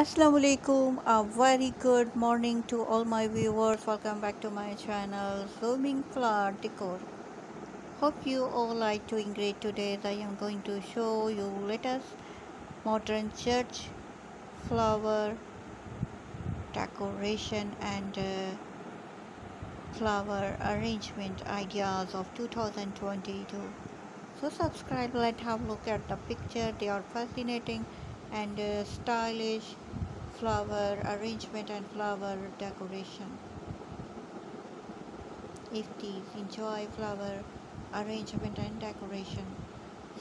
Assalamu alaikum a very good morning to all my viewers. Welcome back to my channel zooming flower decor. Hope you all are doing great today. I am going to show you latest modern church flower decoration and uh, flower arrangement ideas of 2022 so subscribe let's have a look at the picture. They are fascinating and uh, stylish flower arrangement and flower decoration. If these enjoy flower arrangement and decoration.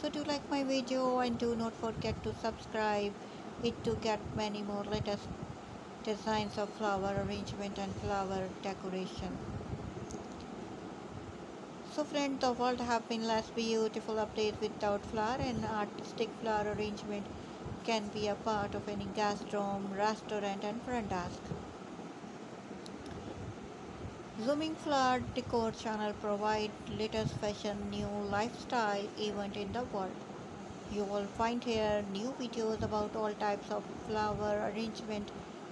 So do like my video and do not forget to subscribe. It to get many more latest designs of flower arrangement and flower decoration. So friends the world have been less beautiful updates without flower and artistic flower arrangement can be a part of any guest room, restaurant and front desk. Zooming Flower Decor channel provide latest fashion, new lifestyle event in the world. You will find here new videos about all types of flower arrangement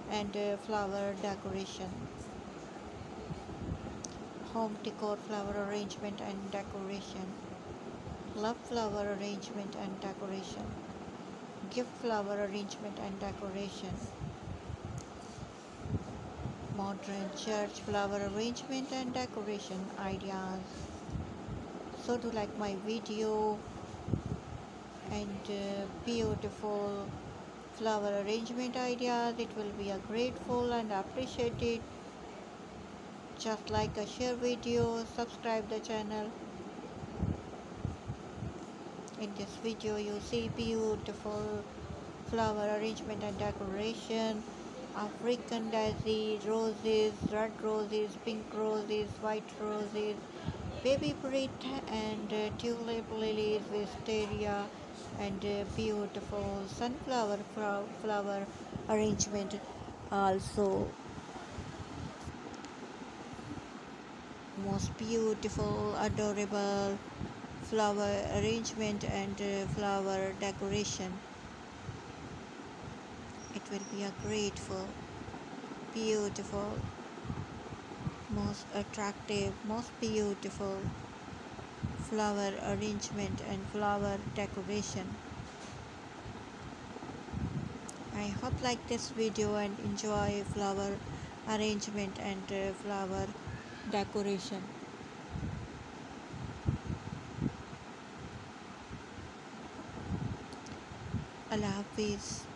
and uh, flower decoration. Home decor flower arrangement and decoration. Love flower arrangement and decoration gift flower arrangement and decoration. Modern church flower arrangement and decoration ideas. So do like my video and uh, beautiful flower arrangement ideas it will be a grateful and appreciated. Just like a share video subscribe the channel in this video you see beautiful flower arrangement and decoration. African daisy, roses, red roses, pink roses, white roses, baby breath and uh, tulip lilies, wisteria and uh, beautiful sunflower flower arrangement also. Most beautiful adorable flower arrangement and uh, flower decoration. It will be a grateful beautiful most attractive most beautiful flower arrangement and flower decoration. I hope like this video and enjoy flower arrangement and uh, flower decoration Allah Hafiz